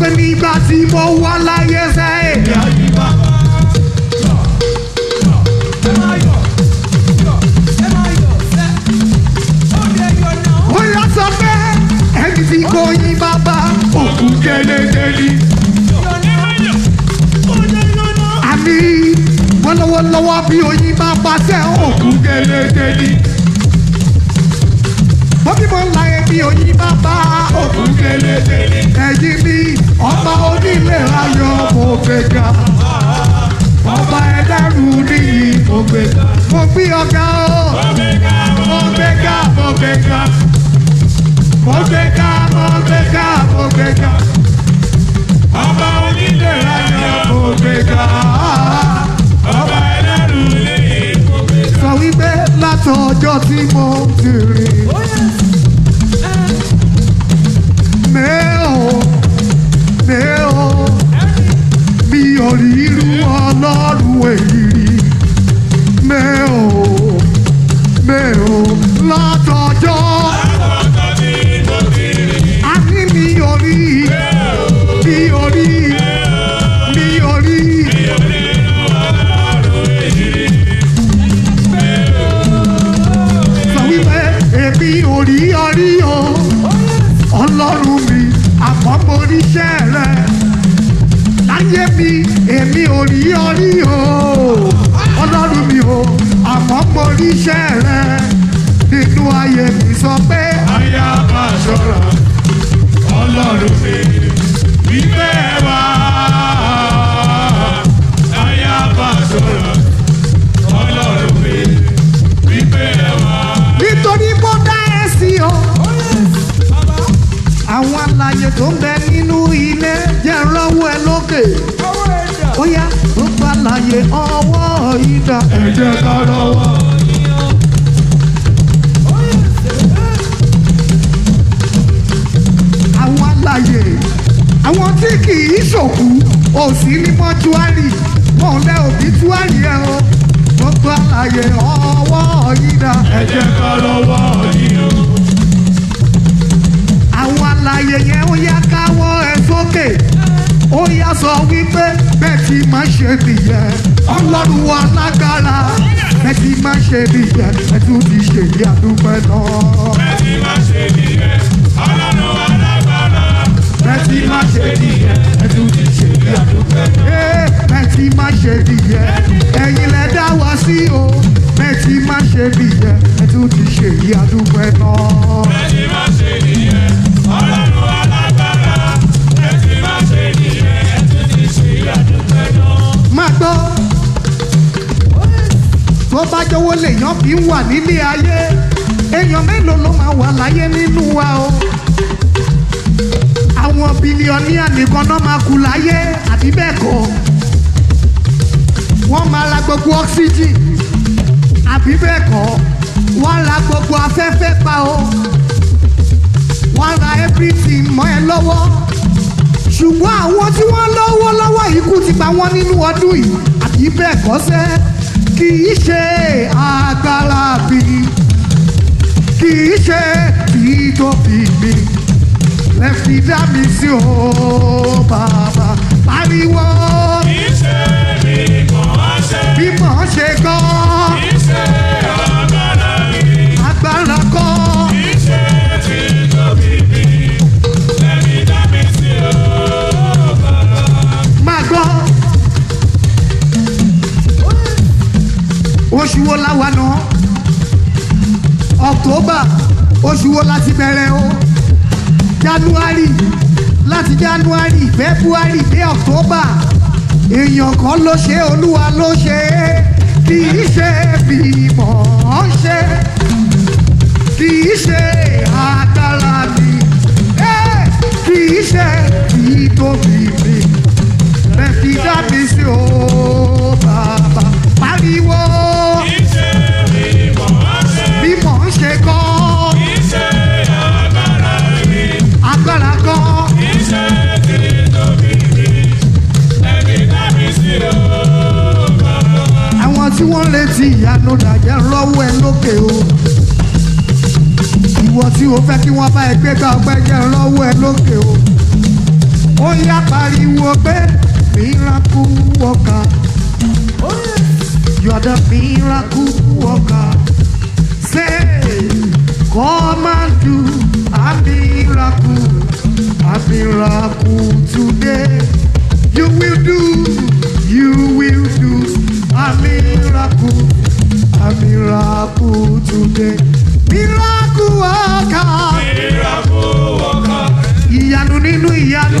pé nígbà tí mo wà láyé sẹ́yìn. ó yà sọ pé ẹni tí kò yín bàbá òkú délédélé. àmì wọ́n lọ́wọ́lọ́wọ́ bí oyin bá pàṣẹ òkú délédélé. Wọ́n bí mo ń la ẹbí oyin bàbá òkú délédélé. ẹ̀yin mi ọba onílé ayọ̀ mo gbé ga. ọba ẹlẹ́rù níyì mo gbé ga. mo gbé ọ̀gá o. mo gbé ga mo gbé ga. mo gbé ga mo gbé ga mo gbé ga. ọba onílé ayọ̀ mo gbé ga. ọba ẹlẹ́rù níyì mo gbé ga. sọ wípé látọjọ́ tí mo ti rìn. Tó ń bẹ nínú ilé jẹ́ rọ́wọ́ ẹ lókè. ó yá ó gba àlàyé ọwọ́ ìdá. Ẹ̀jẹ̀ ká lọ́wọ́. àwọn alàyè àwọn tí kì í ṣòkú ò sí ní mọ́túárì. Wọn ò lẹ òbítúárì ẹ o. Gba àlàyé ọwọ́ ìdá. Ẹ jẹ́ ká lọ́wọ́ yìí alàyè yẹn ó yá káwọ́ ẹ sókè. Ó yá sọ wípé bẹ́ẹ̀ tí má ṣe nìyẹn. Ọlọ́run wa lágbára bẹ́ẹ̀ tí má ṣe nìyẹn. Ẹ tún ti ṣe ìdí àdúgbò náà. Ẹ ti má ṣe nìyẹn, ọlọ́run alágbára. bẹ́ẹ̀ tí má ṣe nìyẹn. Ẹ tún ti ṣe ìdí àdúgbò náà. Bẹ́ẹ̀ tí má ṣe nìyẹn. Ẹ̀yin lẹ dá wá sí o. Bẹ́ẹ̀ tí má ṣe nìyẹn. Ẹ tún ti ṣe ìdí àdúgbò náà. Ẹ ti má ṣe nìyẹn, bá jọ̀wọ́ lèèyàn fi ń wà nílé ayé èèyàn mélòó ló máa wà láyé nínú wa o. àwọn bílíọ̀nìà nìkan náà máa kú láyé àbí bẹ́ẹ̀ kọ́. wọ́n máa ra gbogbo ọ́ksíjì àbí bẹ́ẹ̀ kọ́. wọ́n ra gbogbo afẹ́fẹ́ pa o. wọ́n ra everything mọ́ ẹ lọ́wọ́ ṣùgbọ́n àwọn tí wọ́n lọ́wọ́ lọ́wọ́ ikú ti pa wọ́n nínú ọdún yìí àbí bẹ́ẹ̀ kọ́ sẹ́ kì í ṣe agbára mi kì í ṣe títóbi mi lẹ fi dá mi sí o bàbá. Pariwo. Wá ṣe, bí mò ń ṣe kọ́ oṣù wo la wà náà october oṣù wo la ti bẹ̀rẹ̀ o? January láti january february dé october. Èèyàn kan ló ṣe olúwa ló ṣe kì í ṣe bí mọ̀ ọ́n ṣe. Kì í ṣe agbára mi. Kì í ṣe bí tóbi mi. Lè fi dá sí o bàbá retí ìyanu dàjẹ́ lọ́wọ́ ẹ lókè o. ìwọ tí o fẹ́ kí wọ́n bá ẹ gbé ká ọgbẹ́ jẹ́ lọ́wọ́ ẹ lókè o. ó yá pariwo pé miracle worker. You are the miracle worker. Say, come and do a miracle, a miracle today. You will do, you will do a miracle, a miracle today. Miracle worker, ìyanu nínú ìyanu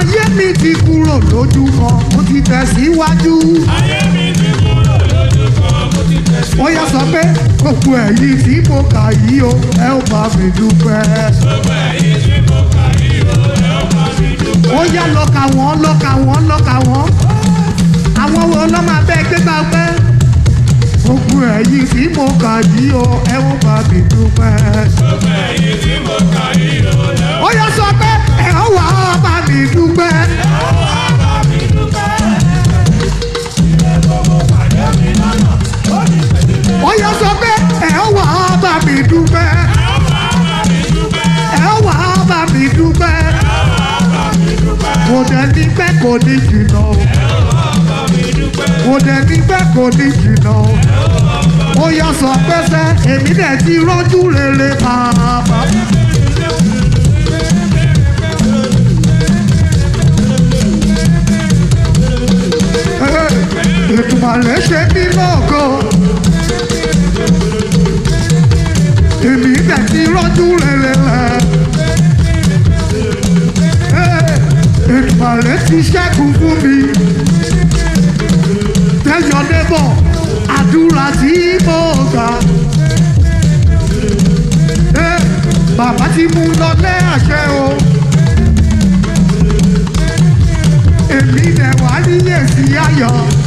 ayé mi ti kúrò lójú kan, mo ti tẹ̀síwájú. Ó yá sọ pé gbogbo ẹ̀yìn tí mo kà yí o, ẹ ó bá mi dúpẹ́. Ó yá lọ kà wọ́n, lọ kà wọ́n, lọ kà wọ́n. Àwọn wo ló máa bẹ́ gbé ta pẹ́? Gbogbo ẹ̀yìn tí mo kà yí o, ẹ ó bá mi dúpẹ́. Ó yá sọ pé ẹ ó wà á bá mi dúpẹ́. Ó yá sọ pé ẹ ó wà á bá mi dúpẹ́. Ẹ ó wà á bá mi dúpẹ́. Kò dẹ̀ ní pẹ́ kò ní jìnnà o. Kò dẹ̀ ní pẹ́ kò ní jìnnà o. Ó yá sọ pé sẹ́, èmi dẹ̀ ti rọ́jú rere bàbá. Ṣe mí lọ́gọ́. Èmi dẹ̀ ti rọ́jú rere rẹ̀. Ètùmọ̀lẹ́ ti ṣẹ́gun fún mi. Tẹ́yọ̀ débọ̀, àdúrà tí mo. Eh, Bàbá ti mú lọ lẹ́ àṣẹ o. Èmi dẹ̀ wá níyèsí ayọ̀.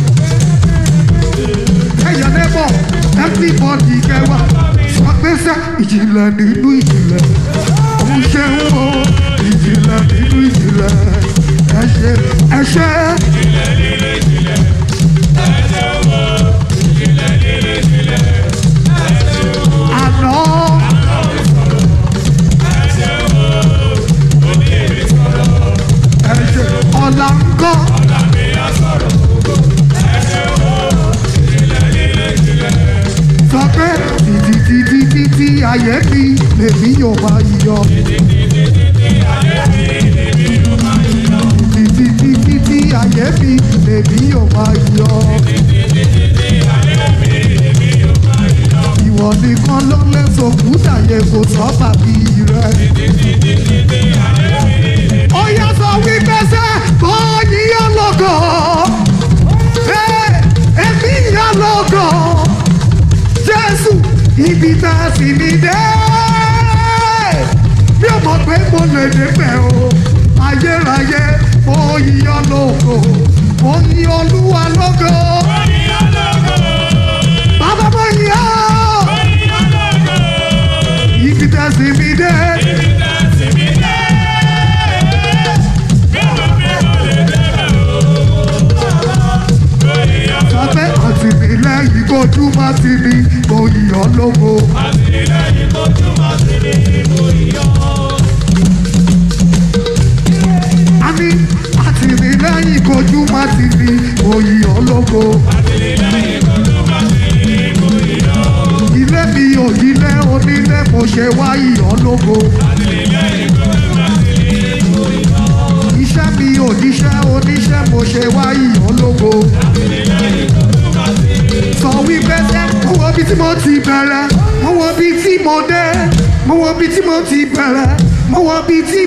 Tẹ́yọ̀ débọ̀, everybody kẹwàá. Sọ pé sẹ́ ìjìnlẹ̀ nínú ìjìnlẹ̀. Òun ṣe ń wo ìjìnlẹ̀ nínú ìjìnlẹ̀. Ẹ ṣe.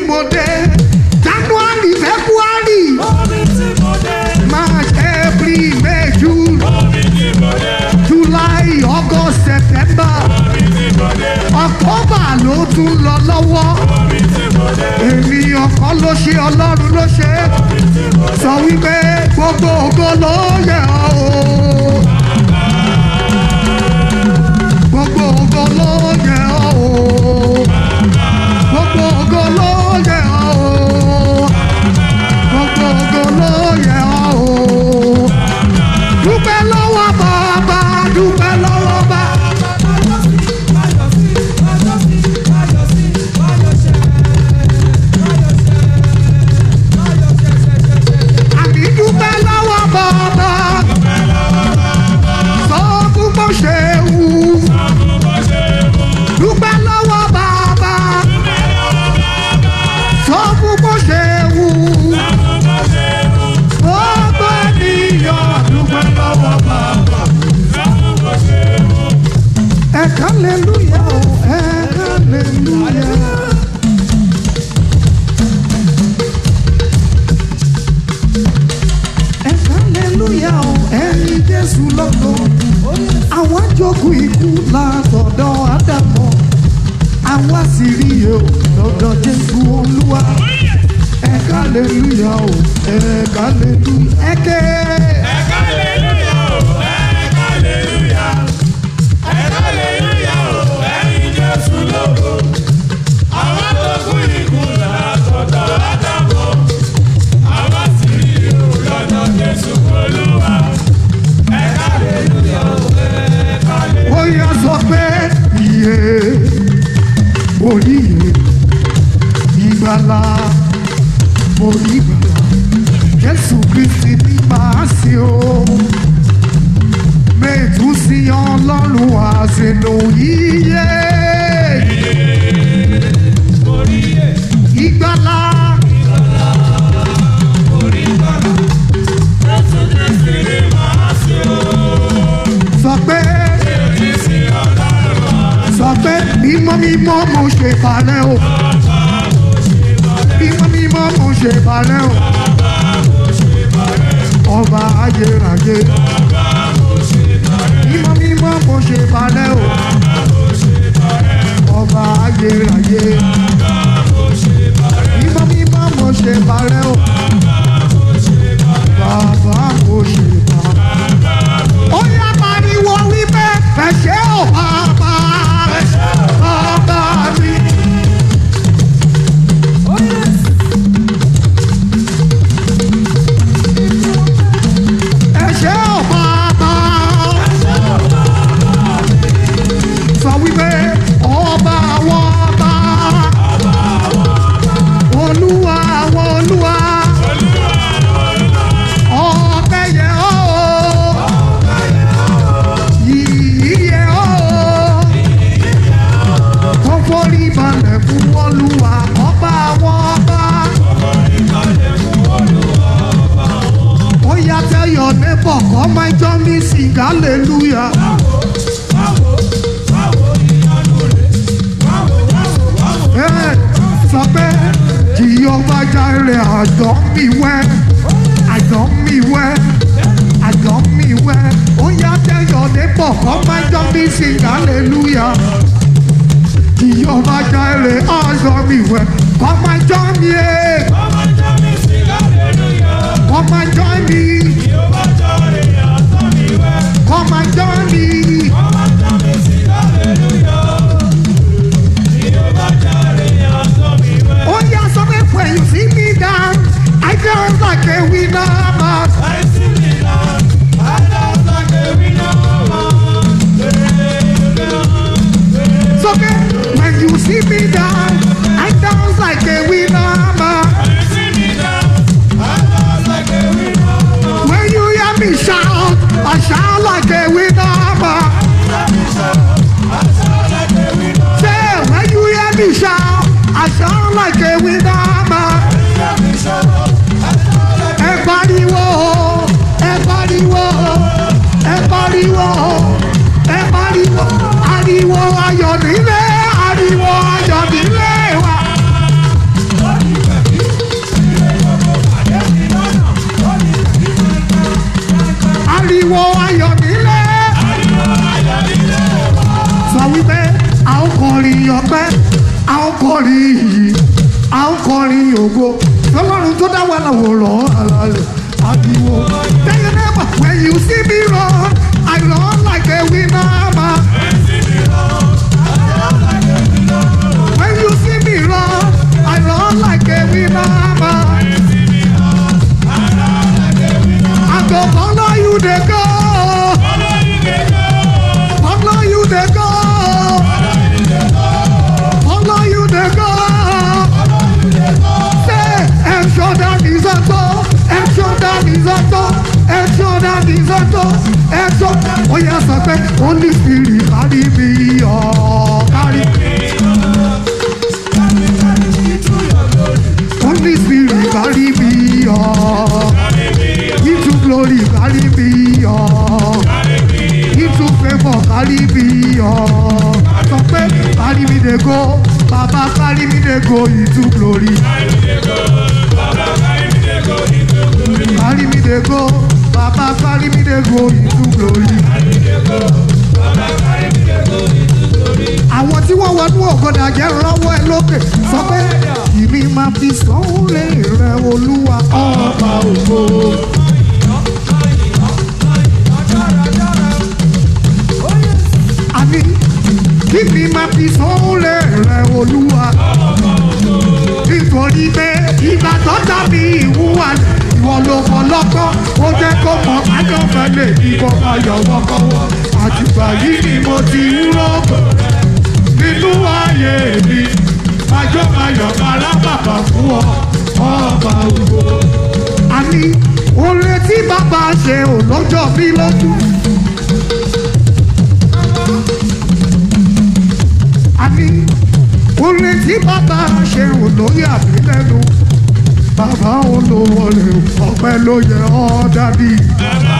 tí January February. March April May June. July August September. October ló tún lọ lọ́wọ́. Ènìyàn kan ló ṣe Ọlọ́run ló ṣe. Sọ wípé gbogbo ògo ló yẹ ọ́ o. gbogbo ògo ló yẹ ọ́ o. Valeu! àgàn mi wẹ́ àgàn mi wẹ́ àgàn mi wẹ́ ó yá tẹ́yọ̀ ní pọ̀ kọ́ mẹ́jọ mi sì hallelujah. Ìyọba jáde ọ̀ṣọ́ mi wẹ́ kọ́ mẹ́jọ mi ẹ̀ kọ́ mẹ́jọ mi ìyọba jáde ọ̀ṣọ́ mi Come and join me. que we not àánú ògùn àjẹ́ rọ́wọ́ ẹ lókè. Sọ pé ìmí máa fi sanwó-lé rẹ olúwa. Ọba ògo. àní ìmí máa fi sanwó-lé rẹ olúwa. Nítorí pé ìgbà tó dàbí ìwúwa ìwọ ló mọ lọ́kọ́. Ó jẹ́ kó mọ ayọ̀fẹ́ lè ní kó ayọ̀ wọ́kọ́wọ́. Àtìgbà yìí ni mo ti ń rọ́ọ̀kọ́ inú ayé mi àjọpayọ̀ alábàbà fún ọ ọba ògbó. àní oore tí bàbá ṣe ò lọ́jọ́ bí lọ́dún. àní oore tí bàbá ṣe ò lórí àbílẹ́nu bàbá olówó rẹ̀ ọpẹ́ ló ọ́ dàbí. bàbá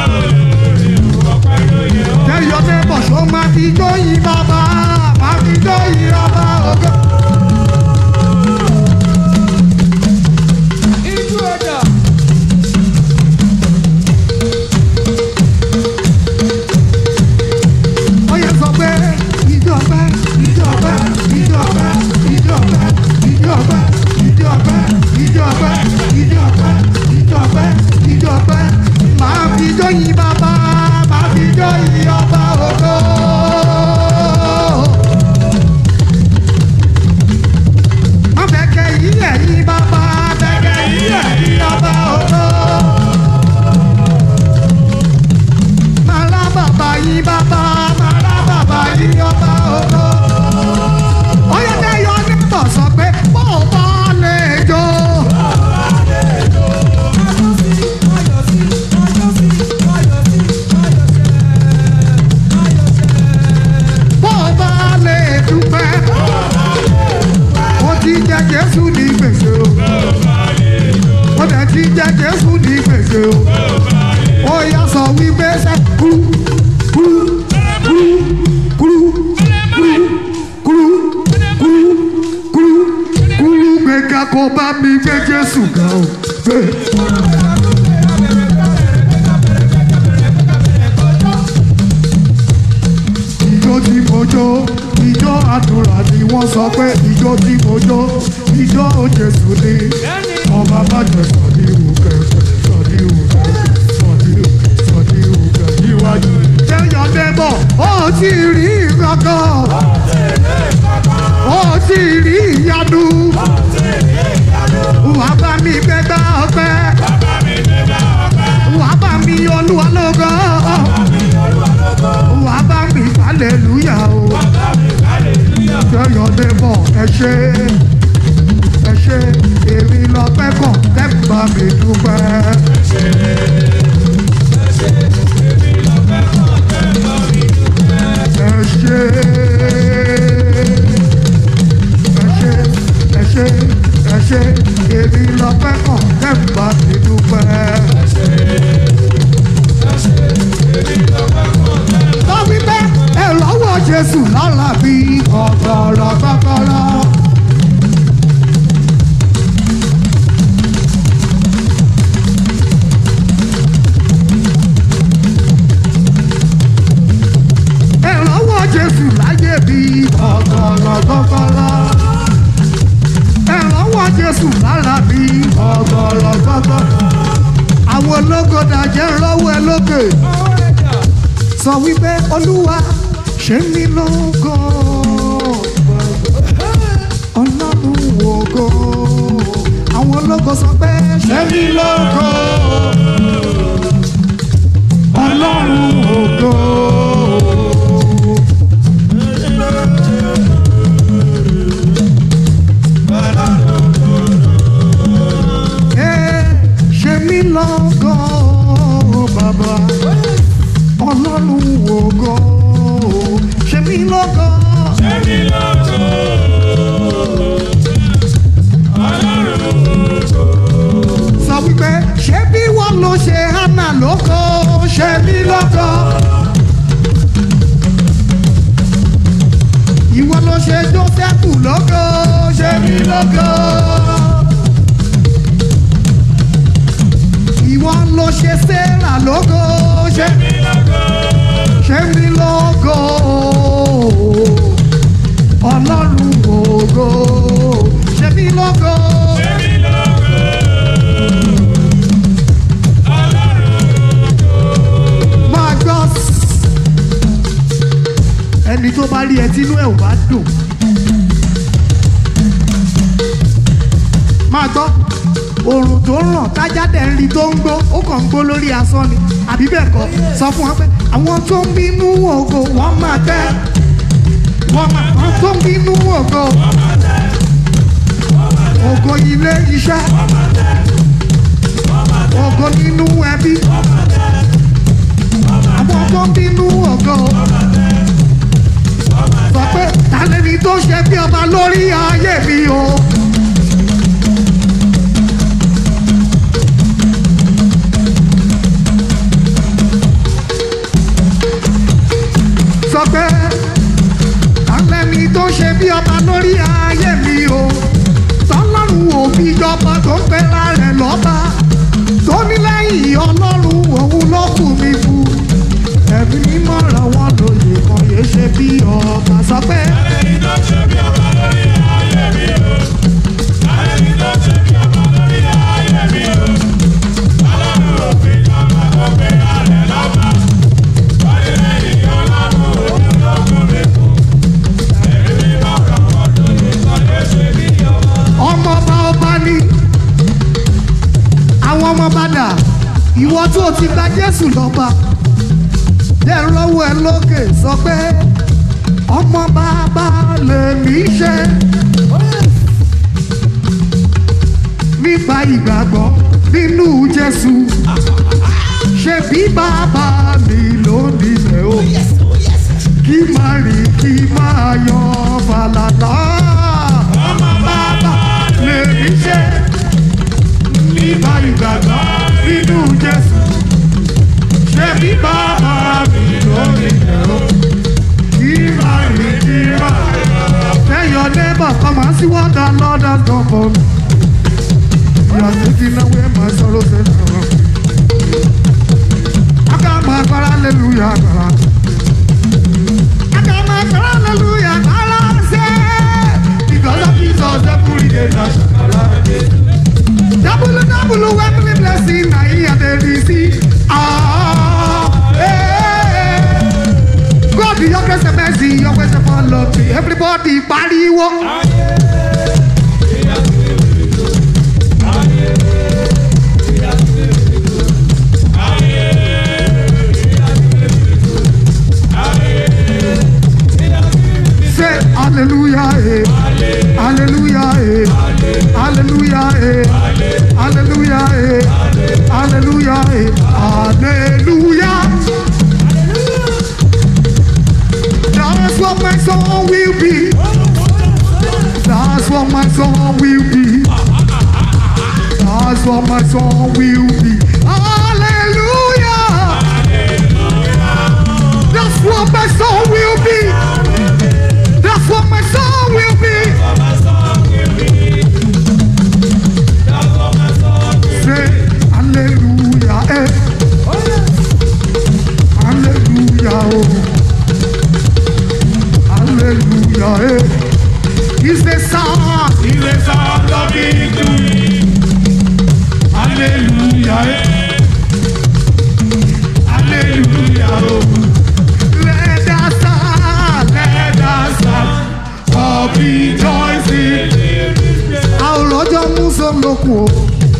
Portugal. Vem. Débọ̀ ẹ ẹ ṣé èmi lọ́pẹ́ kàn tẹ́gbà mi dúpẹ́. ẹ ṣé ẹ ṣé ẹ ṣé ẹ ṣé èmi lọ́pẹ́ kàn tẹ́gbà mi dúpẹ́. Sọ wípé ẹ lọ́wọ́ Jésù lọ́la bí ọ̀gọ̀rọ̀ ọ̀gọ̀rọ̀ kọ́kọ́rọ́. ẹ lọ́wọ́ Jésù lára bí ọ̀gọ̀rọ̀ kọ́kọ́rọ́. àwọn ológo dàjẹ́ lọ́wọ́ ẹ lókè sọ wípé olúwa ṣe mí lógo ọlọ́run ògo àwọn ológo sọ pé ṣe mí lógo ọlọ́run ògo. Ṣe mí lógo. ìwọ ló ṣe jósẹ́fù lógo ṣe mí lógo. ìwọ ló ṣe sẹ́rà lógo ṣe mí ṣe mí lógo ọlọ́run ògo ṣe mí lógo. Ẹni tó bá rí ẹ tí inú ẹ̀ ò bá dùn. Máa gbọ́ oòrùn tó ń ràn tájáde ń rí tó ń gbó ó kàn ń gbó lórí asán ni. Àbí bẹ́ẹ̀ kọ́ sọ fún wọn pé àwọn tó ń bínú ògo wọ́n máa tẹ́ wọ́n máa tó ń bínú tó ti gba jésù lọ́ba jẹ́ lọ́wọ́ ẹ lókè sọ pé ọmọ bàbá lèmi ṣe. Nípa ìgbàgbọ́ nínú jésù. Ṣe bí bàbá mi ló nílẹ̀ o? Kí má rí kí má yọ fàlàlà. Ọmọ bàbá lèmi ṣe. Nípa ìgbàgbọ́ nínú Jésù ṣé bí bàbá mi lórí ẹ̀rọ kí máa rí kí máa rí. Tell your neighbor, come and see what the Lord has done for me. You are taking away my sorrows and sorrow. I got hallelujah, God. I got my hallelujah, Double, double, double, blessing na ah, eh, eh. your grace and mercy, your grace upon love. Everybody, body walk. Say hallelujah, eh. hallelujah, eh. hallelujah. Eh. Hallelujah, eh. hallelujah, eh. hallelujah. That's what my song will be. That's what my song will be. That's what my song will be. Hallelujah. That's what my song will be. That's what my song will be.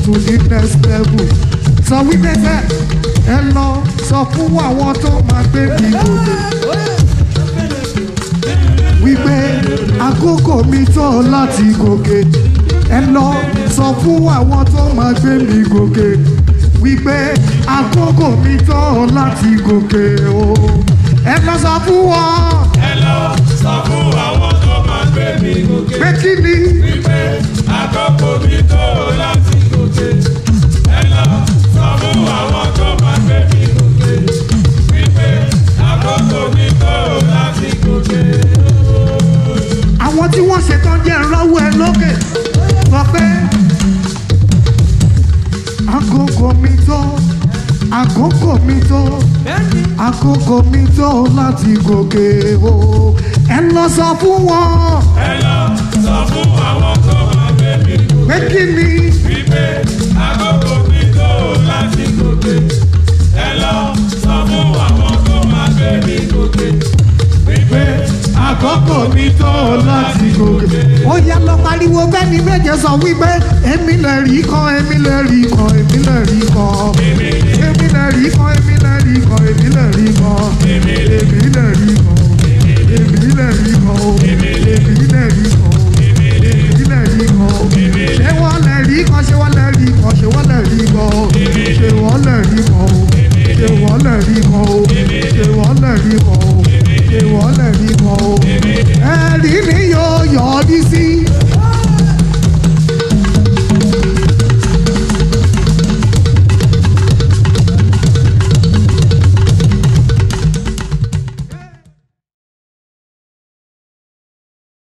To the next level. Sọ wípé fẹ́ ẹ lọ sọ fún àwọn tó máa gbé mi gòkè. Wípé àkókò mi tó láti gòkè. Ẹ lọ sọ fún àwọn tó máa gbé mi gòkè. Wípé àkókò mi tó láti gòkè o. Ẹ lọ sọ fún wọn Ẹ lọ sọ fún àwọn tó máa gbé mi gòkè. pé kí ni. Wípé àkókò mi tó láti gòkè. Tí wọ́n ṣetán jẹ́ ìrọ́wọ́ ẹ lókè. Sọ pé àkókò mi tó àkókò mi tó àkókò mi tó láti gòkè o ẹ lọ sọ fún wọn. Ẹ lọ sọ fún àwọn tó máa gbé mi pé kí ni? Wípé